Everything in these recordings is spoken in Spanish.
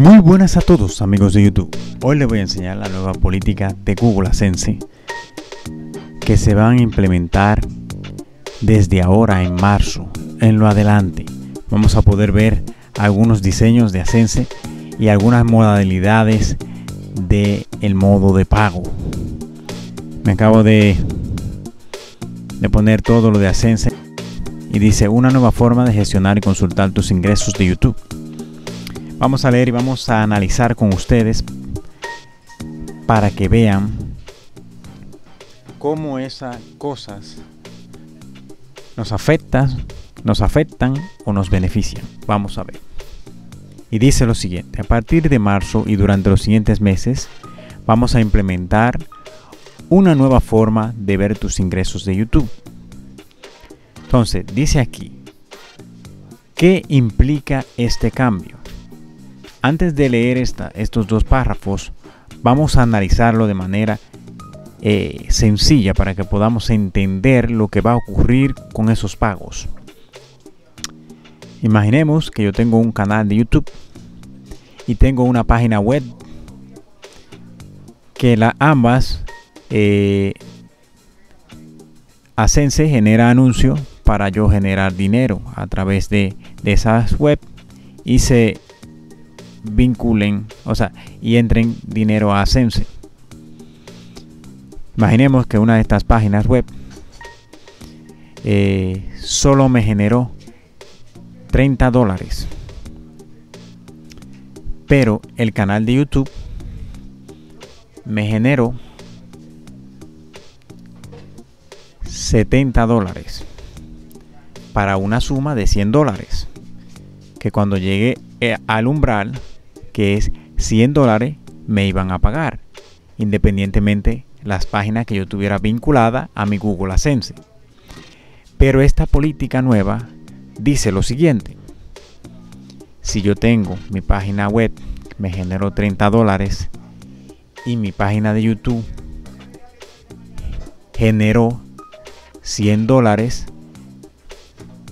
Muy buenas a todos amigos de YouTube. Hoy les voy a enseñar la nueva política de Google AdSense que se van a implementar desde ahora en marzo. En lo adelante vamos a poder ver algunos diseños de AdSense y algunas modalidades de el modo de pago. Me acabo de, de poner todo lo de AdSense y dice una nueva forma de gestionar y consultar tus ingresos de YouTube. Vamos a leer y vamos a analizar con ustedes para que vean cómo esas cosas nos afectan, nos afectan o nos benefician. Vamos a ver. Y dice lo siguiente, a partir de marzo y durante los siguientes meses vamos a implementar una nueva forma de ver tus ingresos de YouTube. Entonces, dice aquí, ¿qué implica este cambio? Antes de leer estos dos párrafos, vamos a analizarlo de manera eh, sencilla para que podamos entender lo que va a ocurrir con esos pagos. Imaginemos que yo tengo un canal de YouTube y tengo una página web que la ambas eh, Asense genera anuncios para yo generar dinero a través de, de esas web y se vinculen, o sea, y entren dinero a Sense. Imaginemos que una de estas páginas web eh, solo me generó 30 dólares. Pero el canal de YouTube me generó 70 dólares para una suma de 100 dólares que cuando llegue eh, al umbral que es 100 dólares me iban a pagar, independientemente las páginas que yo tuviera vinculada a mi Google AdSense. Pero esta política nueva dice lo siguiente. Si yo tengo mi página web, me generó 30 dólares y mi página de YouTube generó 100 dólares,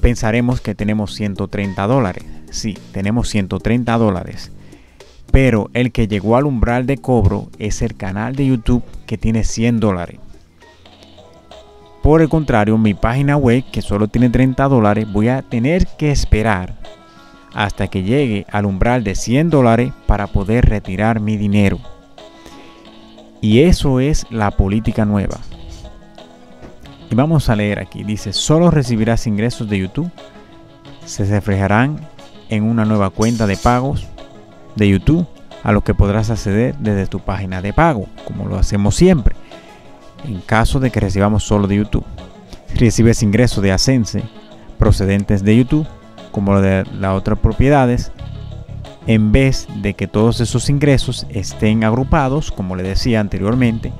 pensaremos que tenemos 130 dólares. Sí, tenemos 130 dólares pero el que llegó al umbral de cobro es el canal de YouTube que tiene 100 dólares. Por el contrario, mi página web que solo tiene 30 dólares, voy a tener que esperar hasta que llegue al umbral de 100 dólares para poder retirar mi dinero. Y eso es la política nueva. Y vamos a leer aquí. Dice, solo recibirás ingresos de YouTube. Se reflejarán en una nueva cuenta de pagos de YouTube a lo que podrás acceder desde tu página de pago, como lo hacemos siempre, en caso de que recibamos solo de YouTube. Recibes ingresos de Ascense procedentes de YouTube, como lo de las otras propiedades, en vez de que todos esos ingresos estén agrupados, como le decía anteriormente,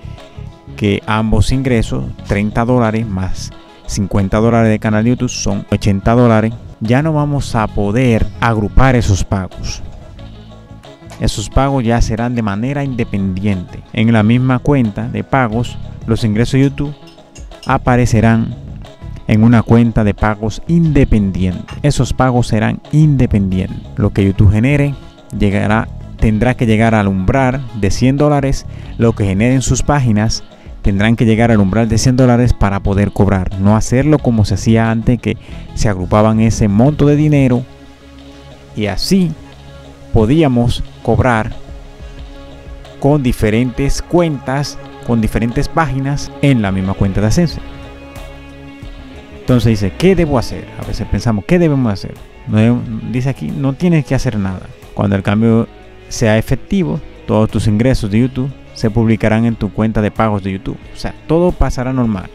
que ambos ingresos, 30 dólares más 50 dólares de canal de YouTube, son 80 dólares, ya no vamos a poder agrupar esos pagos. Esos pagos ya serán de manera independiente. En la misma cuenta de pagos, los ingresos de YouTube aparecerán en una cuenta de pagos independiente. Esos pagos serán independientes. Lo que YouTube genere llegará, tendrá que llegar al umbral de 100 dólares. Lo que generen sus páginas tendrán que llegar al umbral de 100 dólares para poder cobrar. No hacerlo como se hacía antes, que se agrupaban ese monto de dinero y así podíamos cobrar con diferentes cuentas, con diferentes páginas en la misma cuenta de ascenso. Entonces dice, ¿qué debo hacer? A veces pensamos, ¿qué debemos hacer? dice aquí, no tienes que hacer nada. Cuando el cambio sea efectivo, todos tus ingresos de YouTube se publicarán en tu cuenta de pagos de YouTube. O sea, todo pasará normal.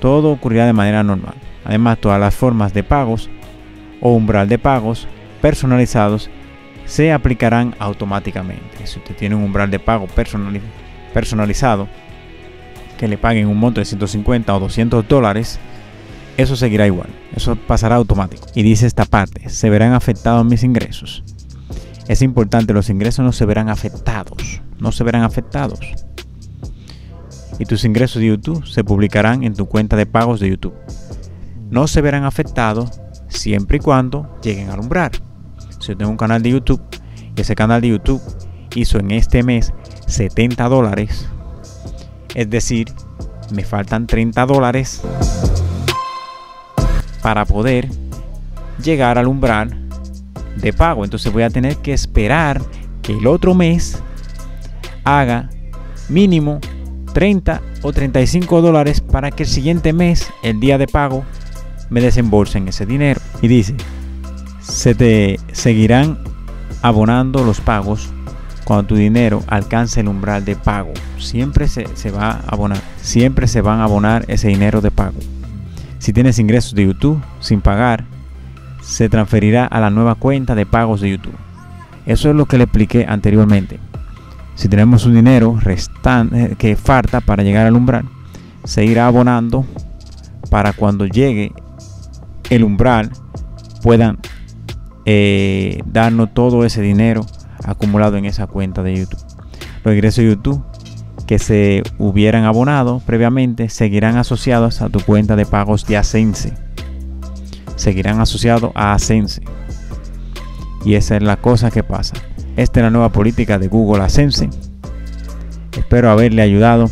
Todo ocurrirá de manera normal. Además, todas las formas de pagos o umbral de pagos personalizados se aplicarán automáticamente. Si usted tiene un umbral de pago personalizado, que le paguen un monto de 150 o 200 dólares, eso seguirá igual. Eso pasará automático. Y dice esta parte, se verán afectados mis ingresos. Es importante, los ingresos no se verán afectados. No se verán afectados. Y tus ingresos de YouTube se publicarán en tu cuenta de pagos de YouTube. No se verán afectados siempre y cuando lleguen al umbral si yo tengo un canal de YouTube ese canal de YouTube hizo en este mes 70 dólares. Es decir, me faltan 30 dólares para poder llegar al umbral de pago. Entonces voy a tener que esperar que el otro mes haga mínimo 30 o 35 dólares para que el siguiente mes, el día de pago, me desembolsen ese dinero. Y dice, se te seguirán abonando los pagos cuando tu dinero alcance el umbral de pago. Siempre se, se, va a abonar. Siempre se van a abonar ese dinero de pago. Si tienes ingresos de YouTube sin pagar, se transferirá a la nueva cuenta de pagos de YouTube. Eso es lo que le expliqué anteriormente. Si tenemos un dinero restante que falta para llegar al umbral, se irá abonando para cuando llegue el umbral puedan eh, darnos todo ese dinero acumulado en esa cuenta de YouTube. Los ingresos de YouTube que se hubieran abonado previamente seguirán asociados a tu cuenta de pagos de Asense. Seguirán asociados a Asense. Y esa es la cosa que pasa. Esta es la nueva política de Google Asense. Espero haberle ayudado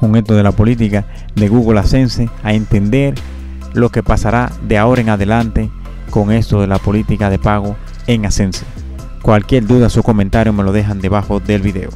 con esto de la política de Google Asense a entender lo que pasará de ahora en adelante con esto de la política de pago en Asense. Cualquier duda o comentario me lo dejan debajo del video.